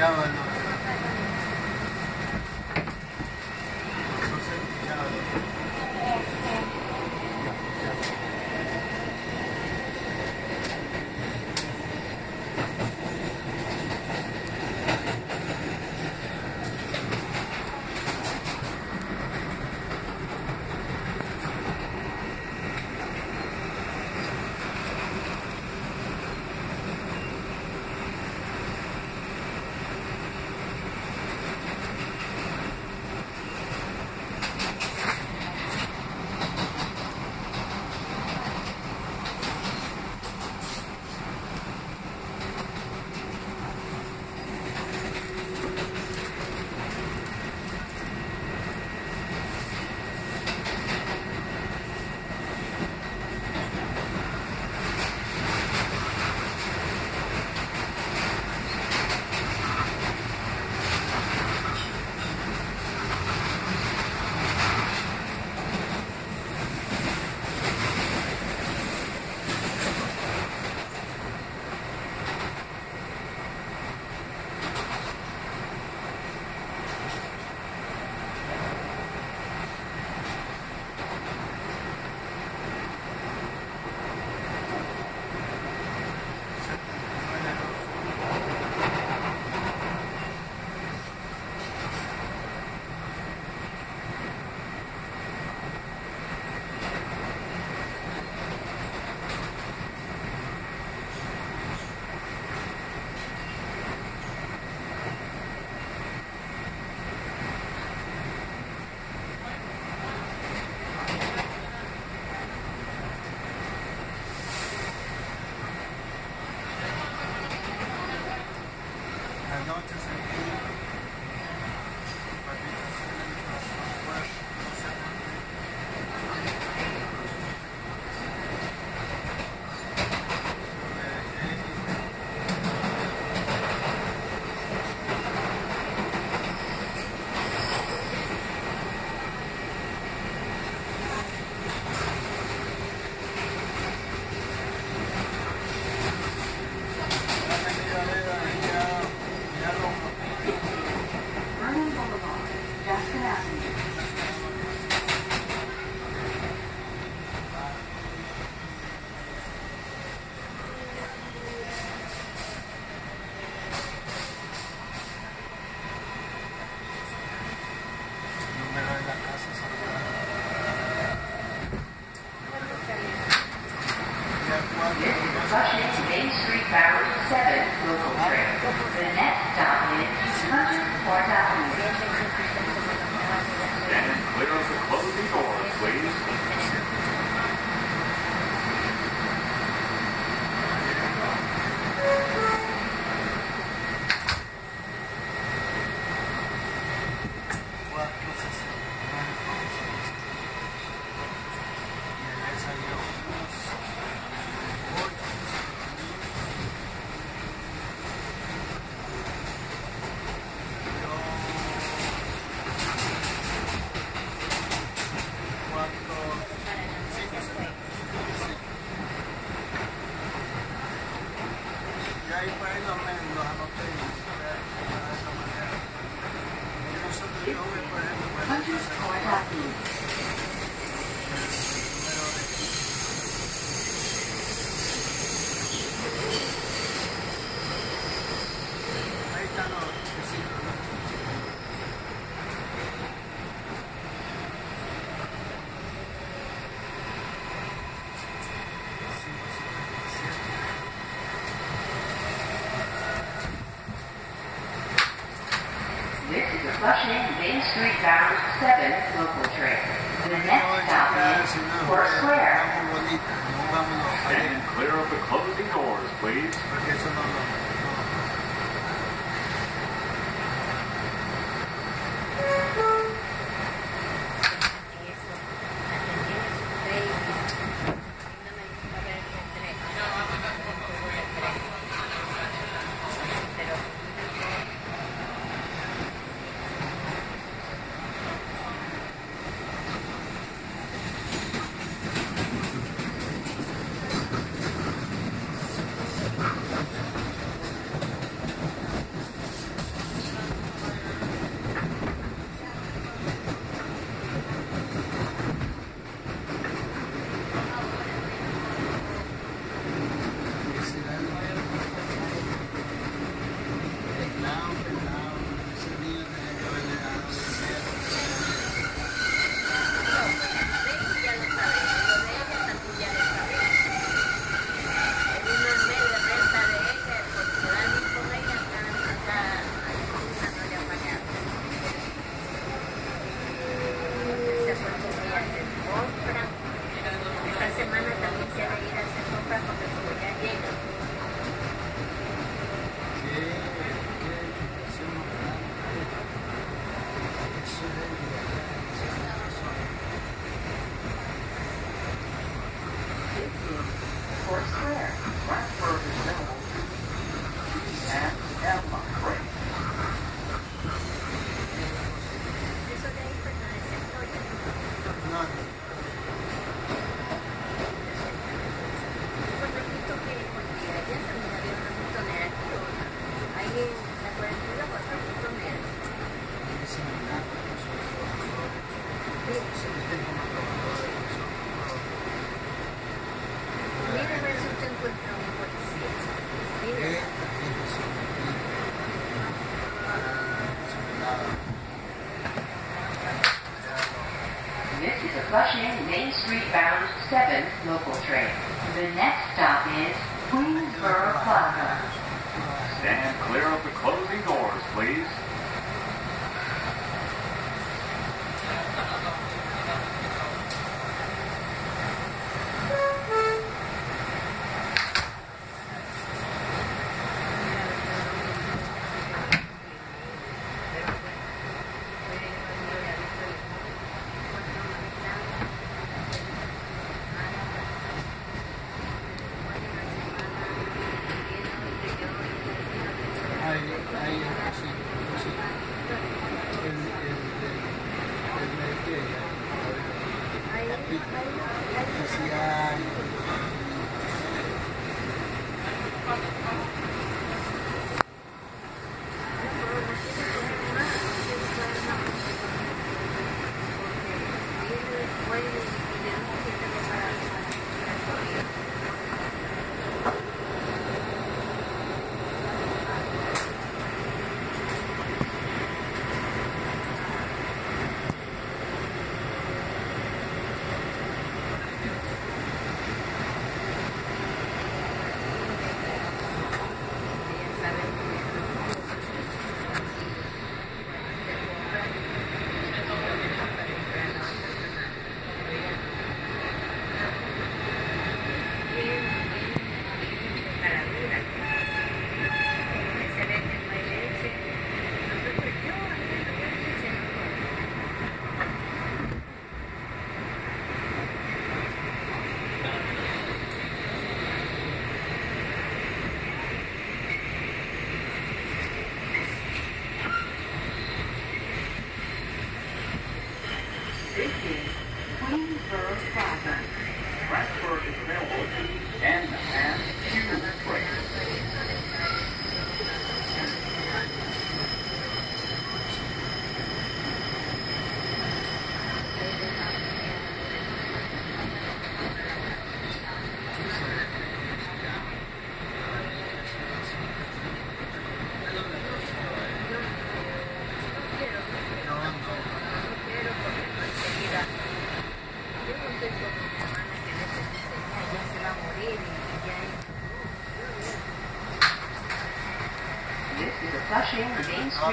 Pasó 7 local train. The next Flushing Main Street bound 7 local train. The next stop is Court Square. Stand clear of the closing doors, please.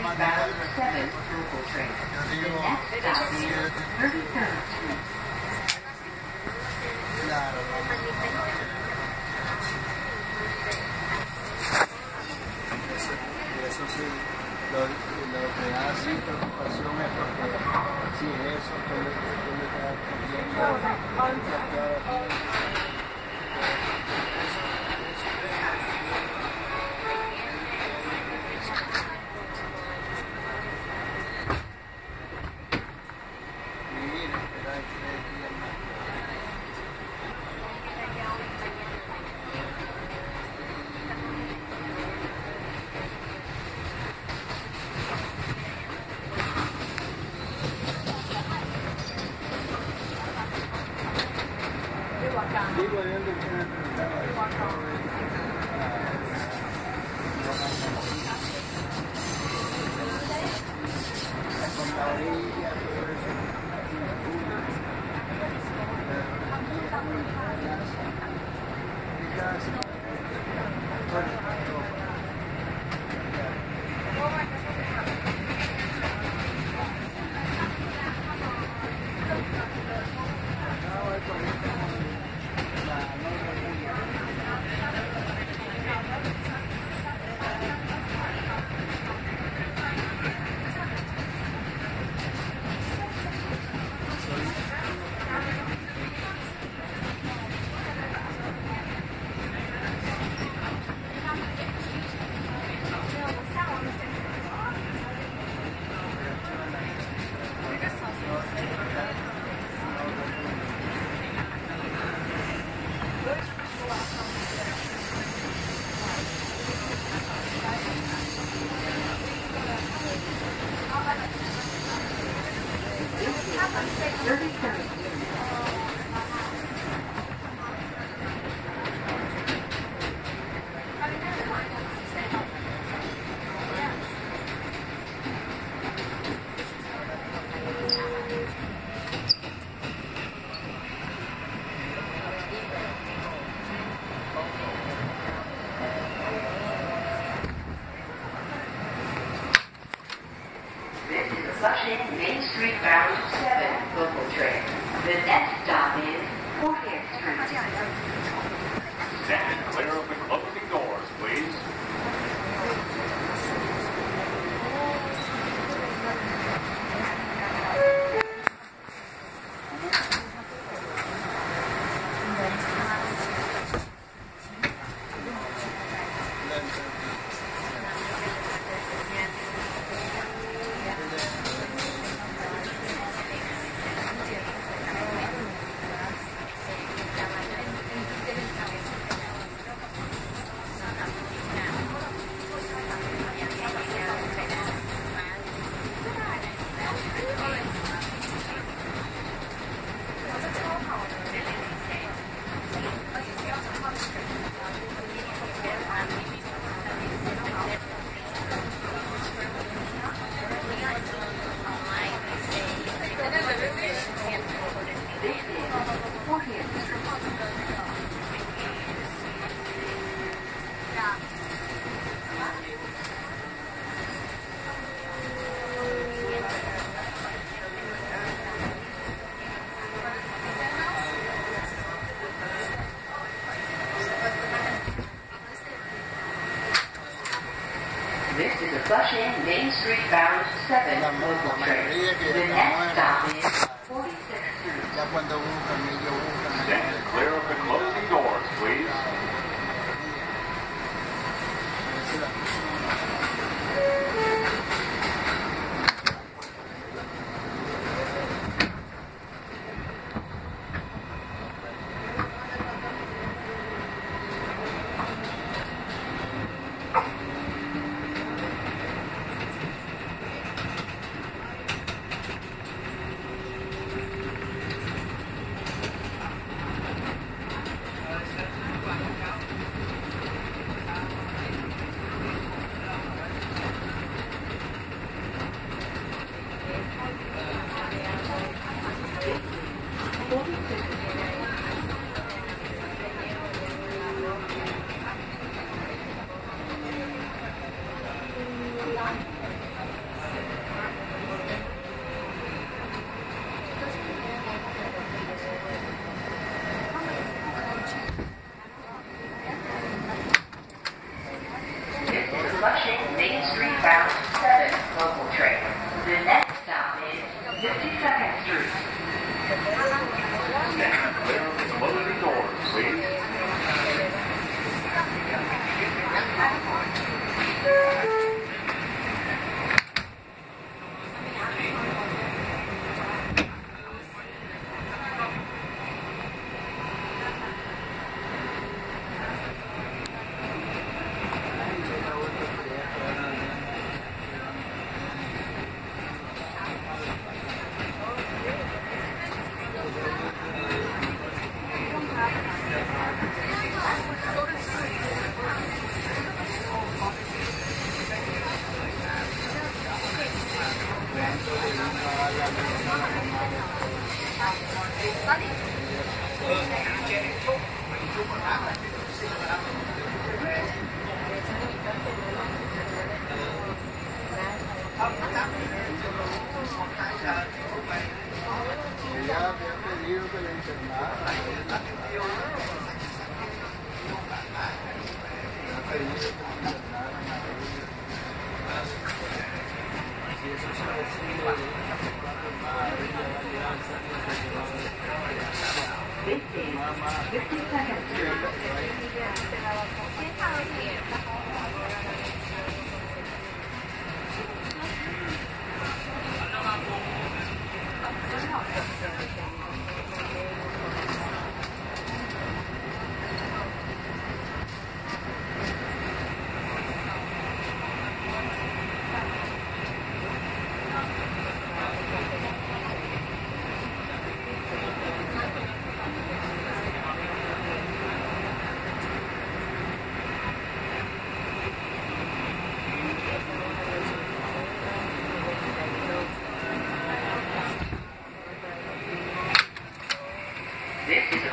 Main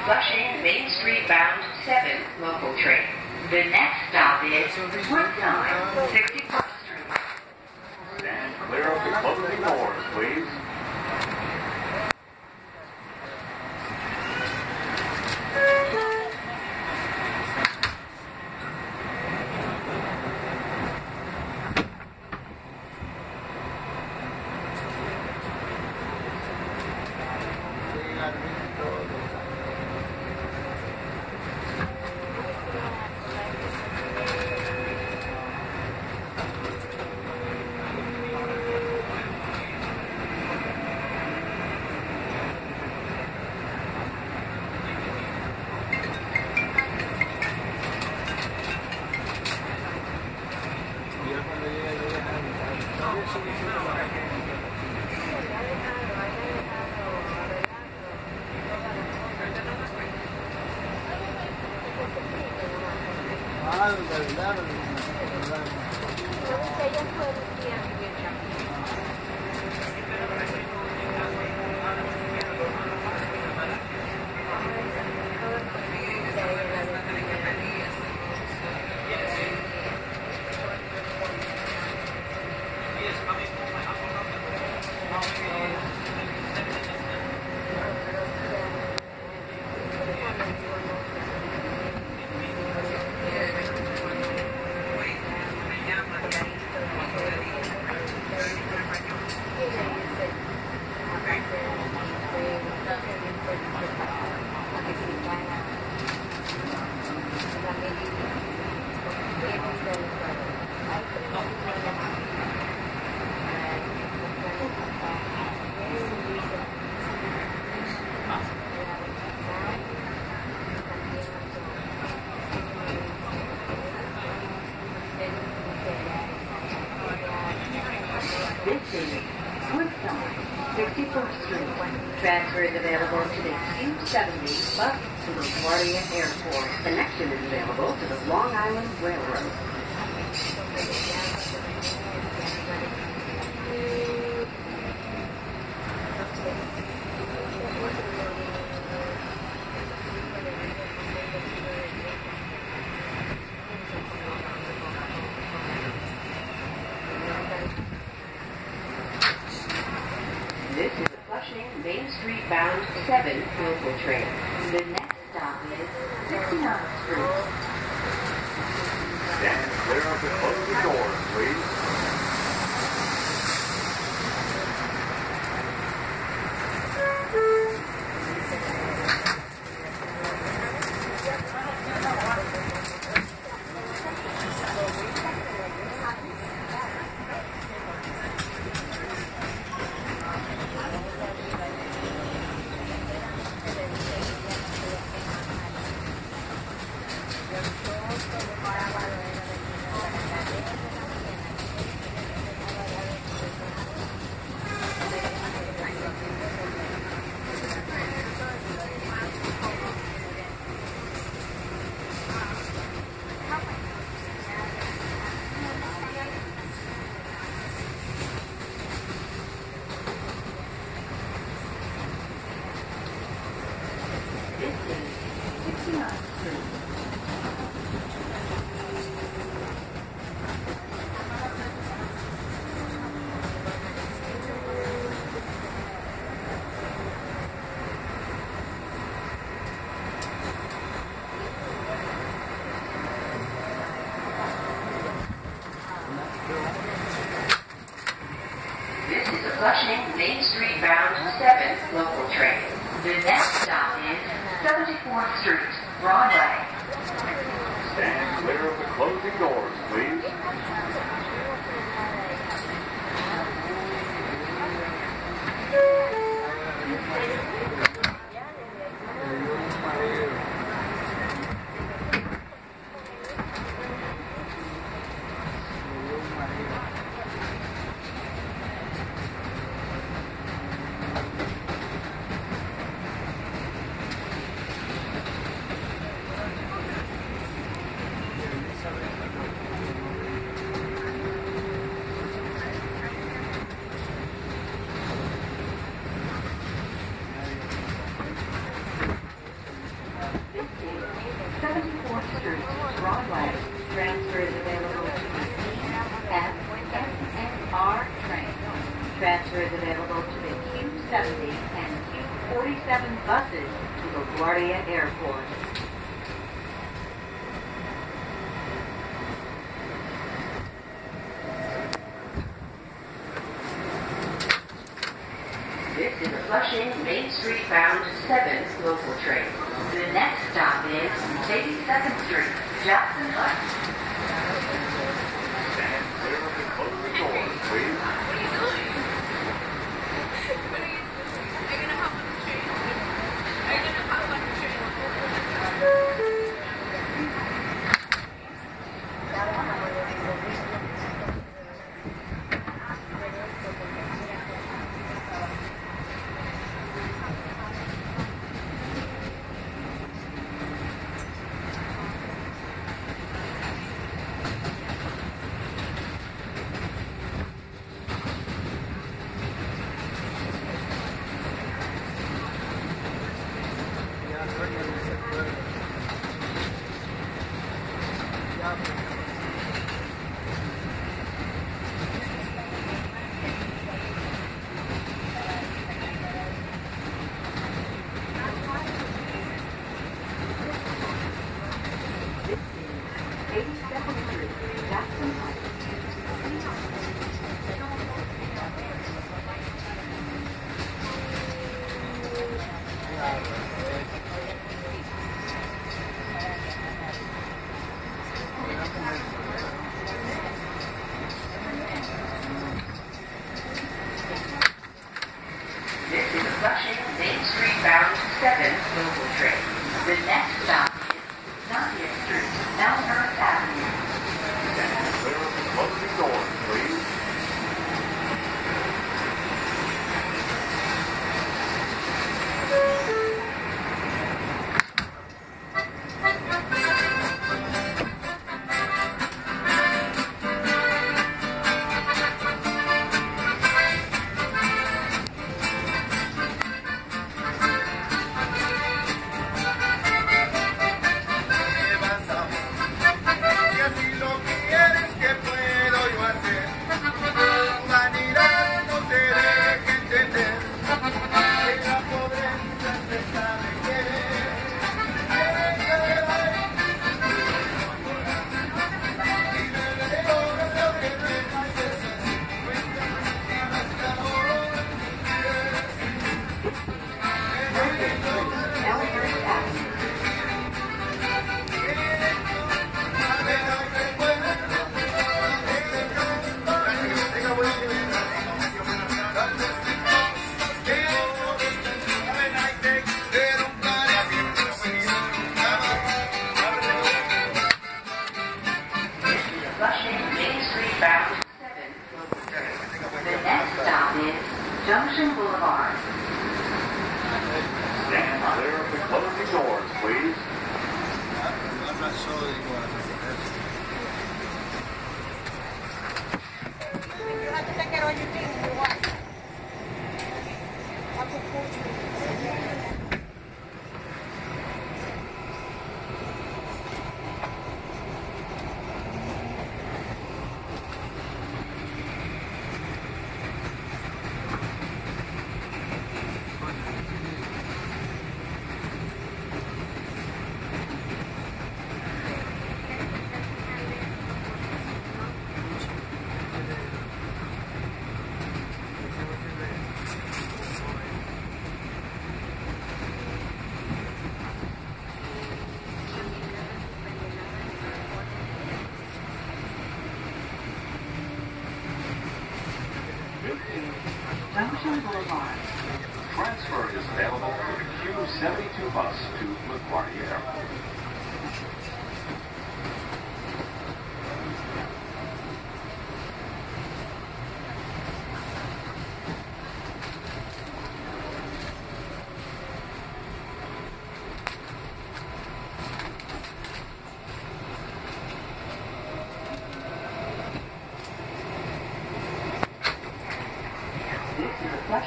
Flushing Main Street bound 7 local train. The next stop is Woodside 64. approaching Main Street bound 7 local train. The next stop is 69th Street. Stand clear of the closing doors, please. The next stop is 74th Street, Broadway. is the Flushing Main Street bound 7 local train. The next stop is 82nd Street, Jackson Heights.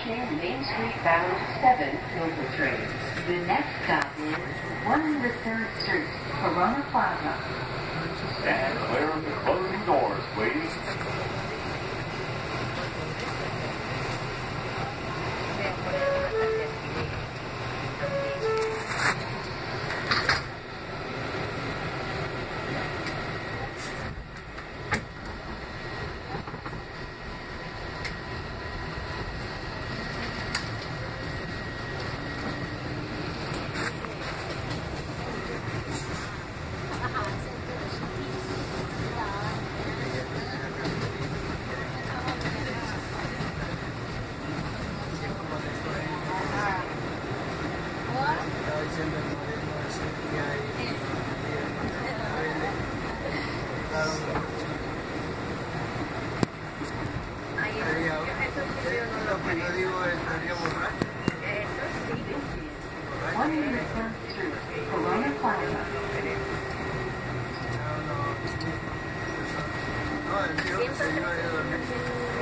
Main Street bound 7 local train. The next stop is 103rd Street, Corona Plaza. Stand clear of the closing doors, please. pues yo digo estaría borracho. No, no, no, el señor, el señor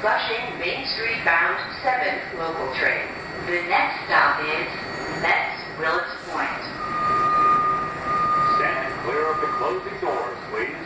Flushing Main Street bound 7 local train. The next stop is Mets Willets Point. Stand clear of the closing doors, please.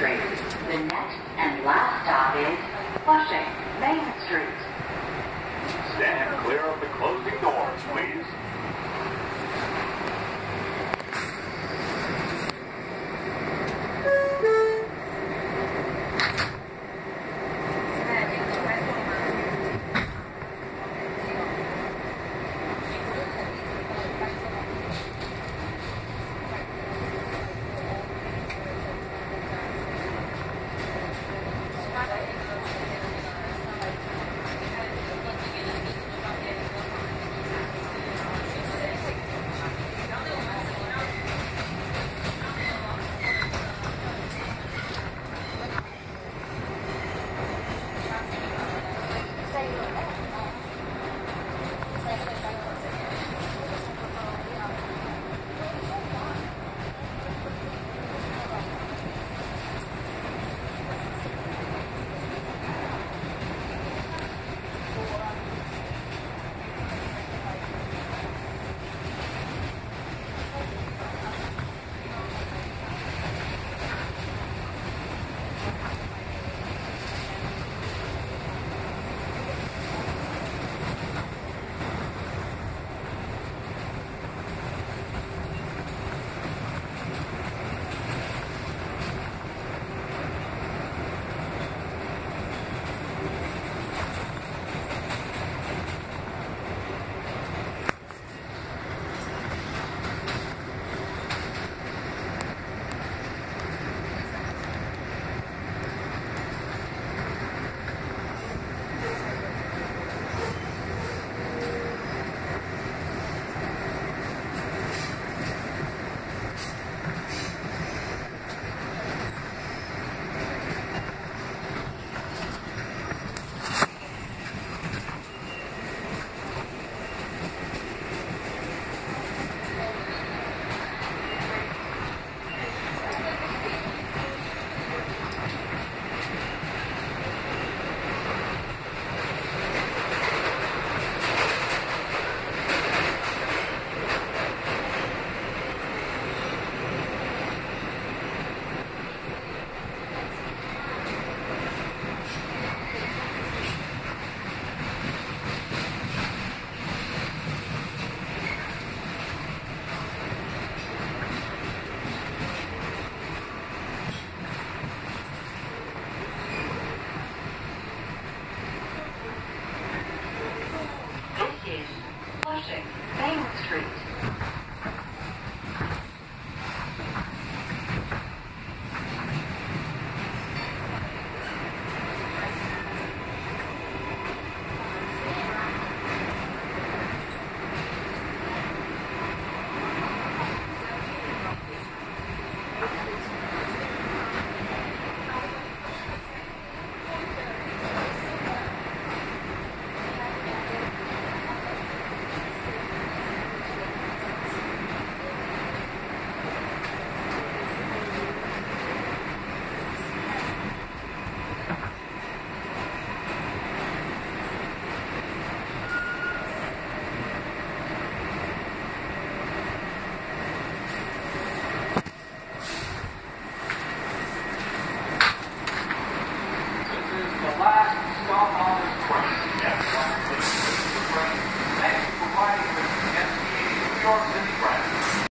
Train.